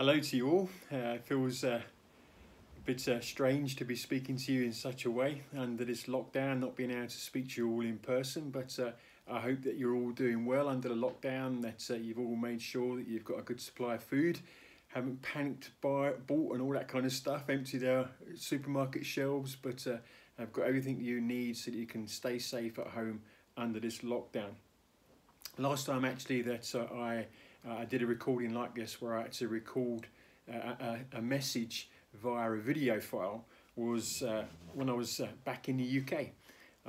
Hello to you all. Uh, it feels uh, a bit uh, strange to be speaking to you in such a way under this lockdown, not being able to speak to you all in person. But uh, I hope that you're all doing well under the lockdown, that uh, you've all made sure that you've got a good supply of food, haven't panicked, buy, bought, and all that kind of stuff, emptied our supermarket shelves, but uh, have got everything you need so that you can stay safe at home under this lockdown. Last time, actually, that uh, I uh, I did a recording like this where I had to record uh, a, a, message via a video file was uh, when I was uh, back in the UK.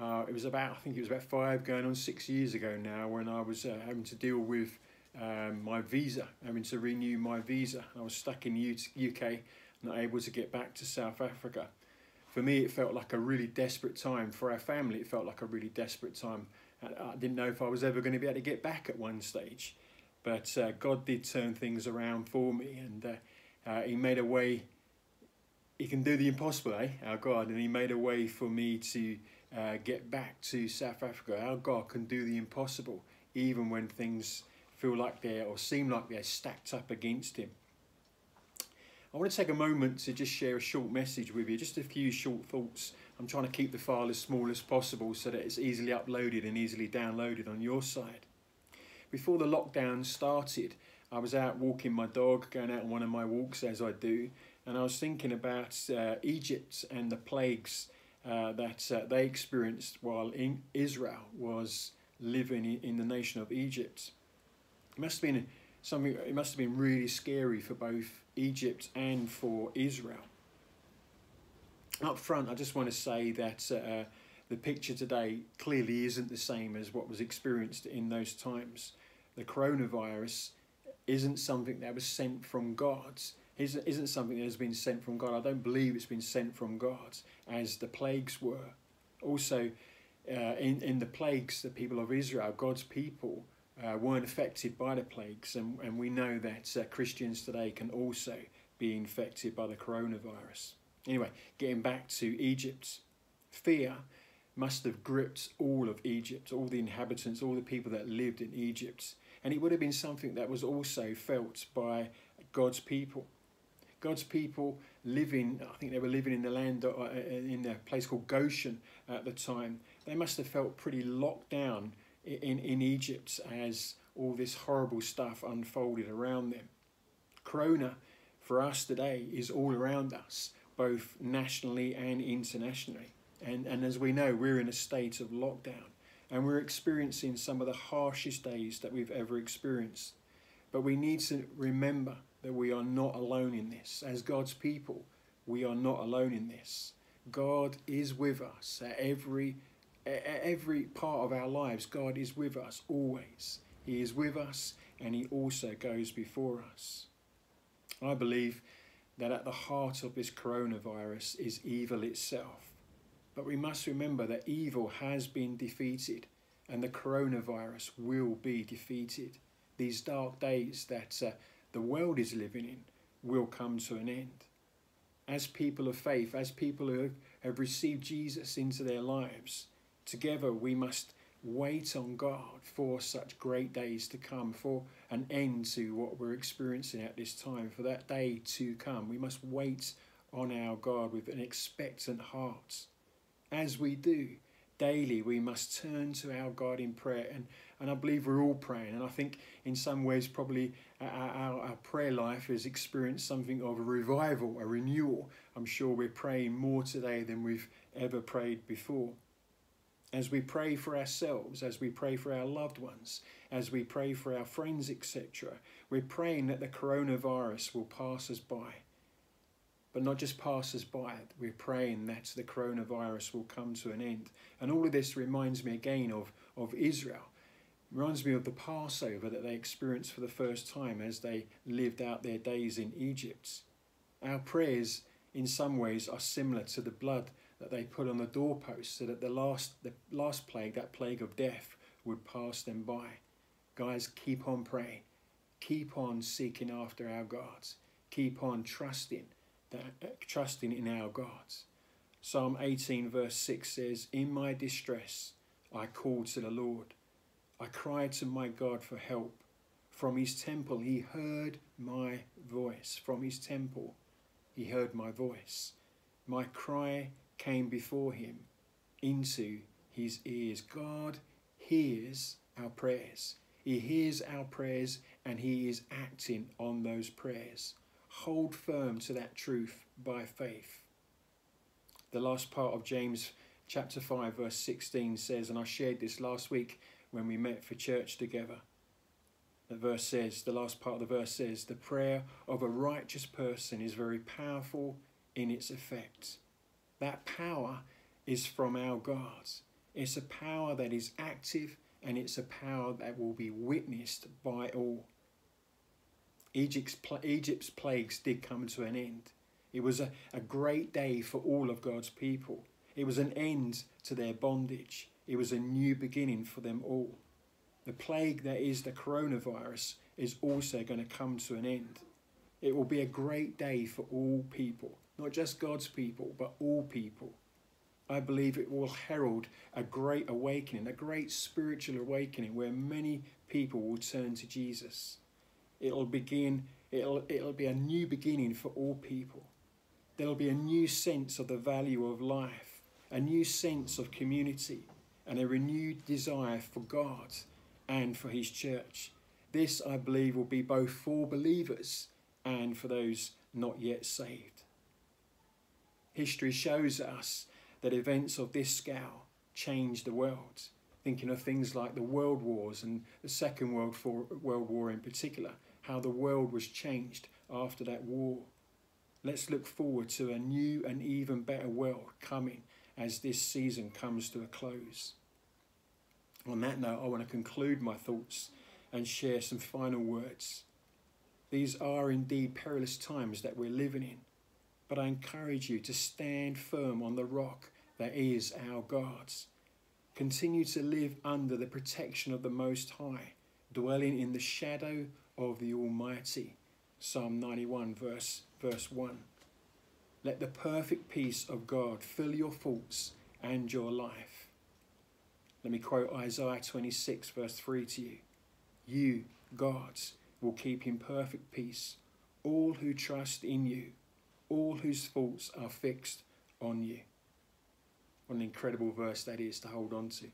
Uh, it was about, I think it was about five going on six years ago now when I was uh, having to deal with um, my visa, having to renew my visa. I was stuck in the UK, not able to get back to South Africa. For me, it felt like a really desperate time. For our family, it felt like a really desperate time. I didn't know if I was ever going to be able to get back at one stage. But uh, God did turn things around for me, and uh, uh, He made a way. He can do the impossible, eh? Our God, and He made a way for me to uh, get back to South Africa. Our God can do the impossible, even when things feel like they're or seem like they're stacked up against Him. I want to take a moment to just share a short message with you, just a few short thoughts. I'm trying to keep the file as small as possible so that it's easily uploaded and easily downloaded on your side before the lockdown started, I was out walking my dog, going out on one of my walks as I do, and I was thinking about uh, Egypt and the plagues uh, that uh, they experienced while in Israel was living in the nation of Egypt. It must have been something. It must have been really scary for both Egypt and for Israel. Up front, I just want to say that uh, the picture today clearly isn't the same as what was experienced in those times the coronavirus isn't something that was sent from God. Isn't, isn't something that has been sent from God. I don't believe it's been sent from God as the plagues were. Also, uh, in, in the plagues, the people of Israel, God's people, uh, weren't affected by the plagues. And, and we know that uh, Christians today can also be infected by the coronavirus. Anyway, getting back to Egypt, fear must have gripped all of Egypt, all the inhabitants, all the people that lived in Egypt. And it would have been something that was also felt by God's people. God's people living, I think they were living in the land, uh, in a place called Goshen at the time. They must have felt pretty locked down in, in Egypt as all this horrible stuff unfolded around them. Corona for us today is all around us, both nationally and internationally. And, and as we know, we're in a state of lockdown and we're experiencing some of the harshest days that we've ever experienced. But we need to remember that we are not alone in this. As God's people, we are not alone in this. God is with us at every at every part of our lives. God is with us always. He is with us and he also goes before us. I believe that at the heart of this coronavirus is evil itself. But we must remember that evil has been defeated and the coronavirus will be defeated. These dark days that uh, the world is living in will come to an end. As people of faith, as people who have received Jesus into their lives, together we must wait on God for such great days to come, for an end to what we're experiencing at this time, for that day to come. We must wait on our God with an expectant heart as we do daily, we must turn to our God in prayer. And, and I believe we're all praying. And I think in some ways, probably our, our, our prayer life has experienced something of a revival, a renewal. I'm sure we're praying more today than we've ever prayed before. As we pray for ourselves, as we pray for our loved ones, as we pray for our friends, etc., we're praying that the coronavirus will pass us by but not just pass us by. We're praying that the coronavirus will come to an end. And all of this reminds me again of, of Israel. It reminds me of the Passover that they experienced for the first time as they lived out their days in Egypt. Our prayers, in some ways, are similar to the blood that they put on the doorpost so that the last, the last plague, that plague of death, would pass them by. Guys, keep on praying. Keep on seeking after our gods. Keep on trusting Uh, trusting in our God. Psalm 18, verse 6 says, In my distress I called to the Lord. I cried to my God for help. From his temple he heard my voice from his temple. He heard my voice. My cry came before him into his ears. God hears our prayers. He hears our prayers and he is acting on those prayers. Hold firm to that truth by faith. The last part of James chapter 5, verse 16 says, and I shared this last week when we met for church together. The verse says, the last part of the verse says, the prayer of a righteous person is very powerful in its effect. That power is from our God. It's a power that is active and it's a power that will be witnessed by all. Egypt's, Egypt's plagues did come to an end. It was a, a great day for all of God's people. It was an end to their bondage. It was a new beginning for them all. The plague that is the coronavirus is also going to come to an end. It will be a great day for all people, not just God's people, but all people. I believe it will herald a great awakening, a great spiritual awakening where many people will turn to Jesus. It'll begin, it'll, it'll be a new beginning for all people. There'll be a new sense of the value of life, a new sense of community, and a renewed desire for God and for His church. This, I believe, will be both for believers and for those not yet saved. History shows us that events of this scale change the world. Thinking of things like the World Wars and the Second World, World War in particular, how the world was changed after that war. Let's look forward to a new and even better world coming as this season comes to a close. On that note, I want to conclude my thoughts and share some final words. These are indeed perilous times that we're living in, but I encourage you to stand firm on the rock that is our God's. Continue to live under the protection of the Most High, dwelling in the shadow of the Almighty. Psalm 91, verse, verse 1. Let the perfect peace of God fill your thoughts and your life. Let me quote Isaiah 26, verse 3 to you. You, God, will keep in perfect peace all who trust in you, all whose thoughts are fixed on you. What an incredible verse that is to hold on to.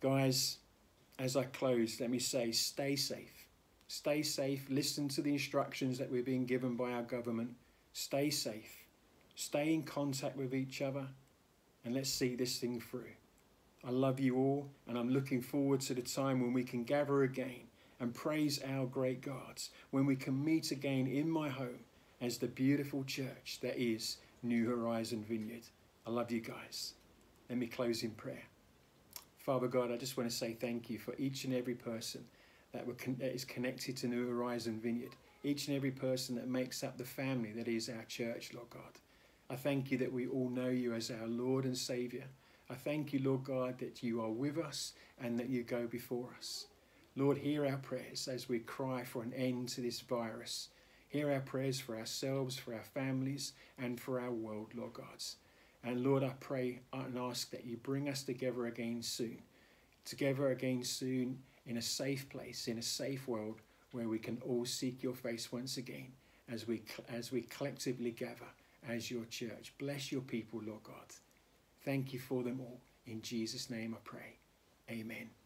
Guys, as I close, let me say stay safe. Stay safe. Listen to the instructions that we're being given by our government. Stay safe. Stay in contact with each other and let's see this thing through. I love you all and I'm looking forward to the time when we can gather again and praise our great gods, when we can meet again in my home as the beautiful church that is New Horizon Vineyard. I love you guys. Let me close in prayer. Father God, I just want to say thank you for each and every person that, is connected to New Horizon Vineyard, each and every person that makes up the family that is our church, Lord God. I thank you that we all know you as our Lord and Saviour. I thank you, Lord God, that you are with us and that you go before us. Lord, hear our prayers as we cry for an end to this virus. Hear our prayers for ourselves, for our families, and for our world, Lord God. And Lord, I pray and ask that you bring us together again soon. Together again soon in a safe place, in a safe world where we can all seek your face once again as we, as we collectively gather as your church. Bless your people, Lord God. Thank you for them all. In Jesus' name I pray. Amen.